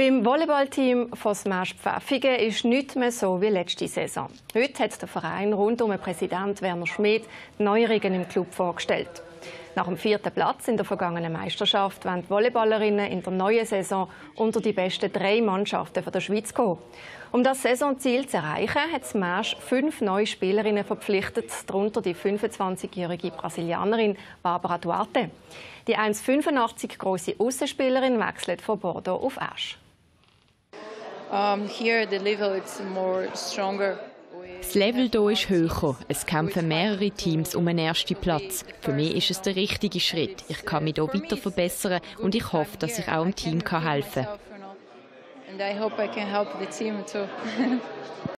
Beim Volleyballteam von Smash Pfäffigen ist nichts mehr so wie letzte Saison. Heute hat der Verein rund um den Präsident Werner Schmidt Neuerungen im Club vorgestellt. Nach dem vierten Platz in der vergangenen Meisterschaft wollen die Volleyballerinnen in der neuen Saison unter die besten drei Mannschaften der Schweiz kommen. Um das Saisonziel zu erreichen, hat Smash fünf neue Spielerinnen verpflichtet, darunter die 25-jährige Brasilianerin Barbara Duarte. Die 1,85 große Außenspielerin wechselt von Bordeaux auf Asch. Um, here the level is more stronger. Das Level hier ist höher. Es kämpfen mehrere Teams um einen ersten Platz. Für mich ist es der richtige Schritt. Ich kann mich hier weiter verbessern und ich hoffe, dass ich auch dem Team helfen kann.